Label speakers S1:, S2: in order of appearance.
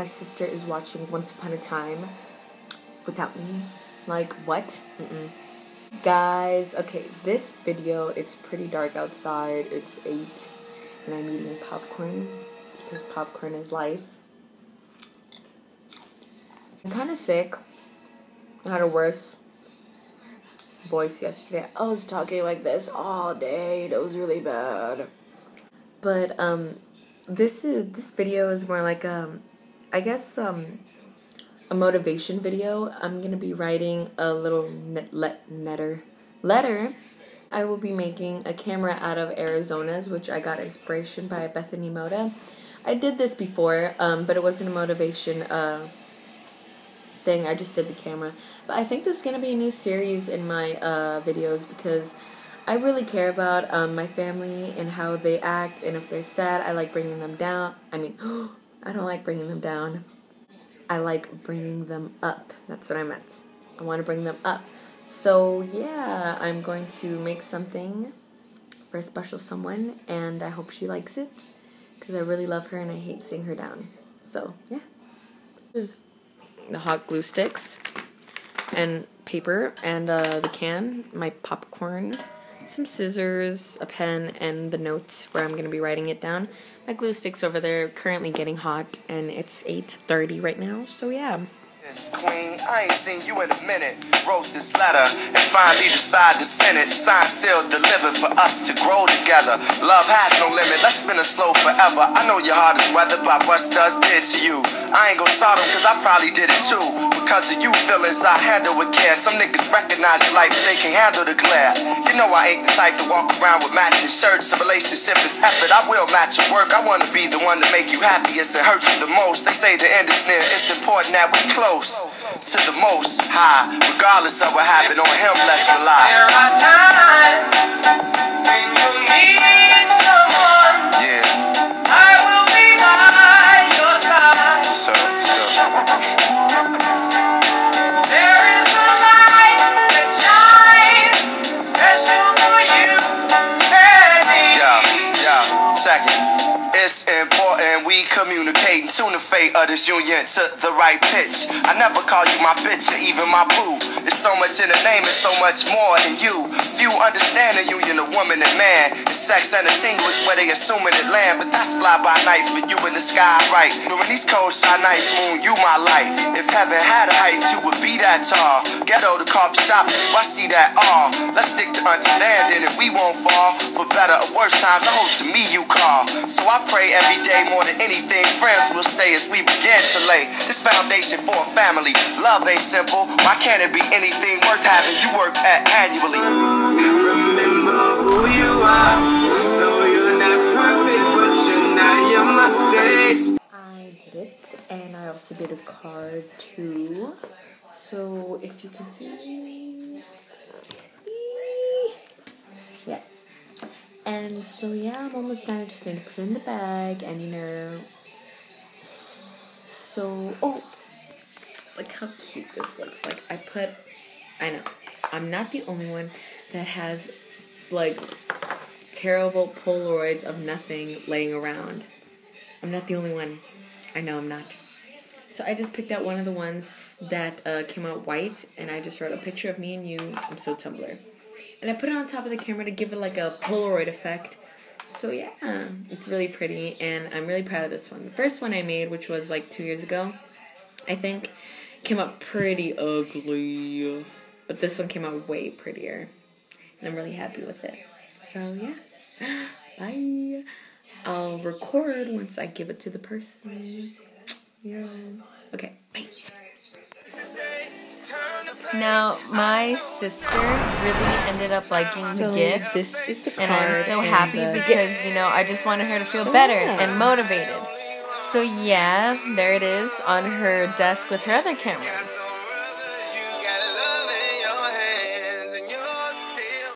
S1: my sister is watching Once Upon a Time without me. Like, what? Mm-mm. Guys, okay, this video, it's pretty dark outside. It's 8, and I'm eating popcorn because popcorn is life. I'm kind of sick. I had a worse voice yesterday. I was talking like this all day. It was really bad. But um this is this video is more like um I guess um a motivation video. I'm to be writing a little net, let, letter letter. I will be making a camera out of Arizona's, which I got inspiration by Bethany Mota. I did this before, um, but it wasn't a motivation uh, thing. I just did the camera. But I think this is going to be a new series in my uh, videos because I really care about um, my family and how they act. And if they're sad, I like bringing them down. I mean, I don't like bringing them down. I like bringing them up. That's what I meant. I want to bring them up. So, yeah, I'm going to make something for a special someone, and I hope she likes it because I really love her and I hate seeing her down. So, yeah. This is the hot glue sticks and paper and uh, the can, my popcorn, some scissors, a pen, and the notes where I'm going to be writing it down. My glue sticks over there currently getting hot and it's 8.30 right now, so yeah.
S2: Yes, Queen, I ain't seen you in a minute. Wrote this letter and finally decided to send it. Signed, sealed, delivered for us to grow together. Love has no limit, let's spin a slow forever. I know your heart is weathered by what studs did to you. I ain't gonna them cause I probably did it too. Because of you feelings I handle with care. Some niggas recognize your life, they can handle the glare. You know I ain't the type to walk around with matching shirts. A relationship is effort, I will match your work. I wanna be the one to make you happiest and hurt you the most. They say the end is near, it's important that we close close to the most high. Regardless of what happened on him, let's rely.
S3: There are times when you need
S2: important we communicate and tune the fate of this union to the right pitch. I never call you my bitch or even my boo. There's so much in the name, it's so much more than you. Few understand the union of woman and man. It's sex and a tingle is where they assuming it land. But that's fly by night for you in the sky, right? During these cold shy nights, moon, you my light. If heaven had a height, you would be that tall. Ghetto, the coffee shop, I see that all. Let's stick to understanding and we won't fall. For better or worse times, I hope to me you call. So I pray every day more than anything. Friends will stay as we begin to lay this foundation for a family. Love ain't simple. Why can't it be anything worth having you work at annually?
S4: Remember who you are. Know you're not perfect, but you're not your mistakes.
S1: I did it, and I also did a card too. So if you can see, And so yeah, I'm almost done. I just need to put it in the bag, and you know. So oh, look how cute this looks. Like I put, I know, I'm not the only one that has like terrible Polaroids of nothing laying around. I'm not the only one. I know I'm not. So I just picked out one of the ones that uh, came out white, and I just wrote a picture of me and you. I'm so Tumblr. And I put it on top of the camera to give it like a Polaroid effect. So yeah, it's really pretty, and I'm really proud of this one. The first one I made, which was like two years ago, I think, came out pretty ugly. But this one came out way prettier. And I'm really happy with it. So yeah. Bye. I'll record once I give it to the person. Yeah. Okay. Bye.
S5: Now, my sister really ended up liking
S1: So
S5: the gift.
S1: this is the
S5: And I'm so happy because, you know, I just wanted her to feel
S1: So,
S5: better
S1: yeah.
S5: and motivated. So, yeah, there it is on her desk with her other cameras.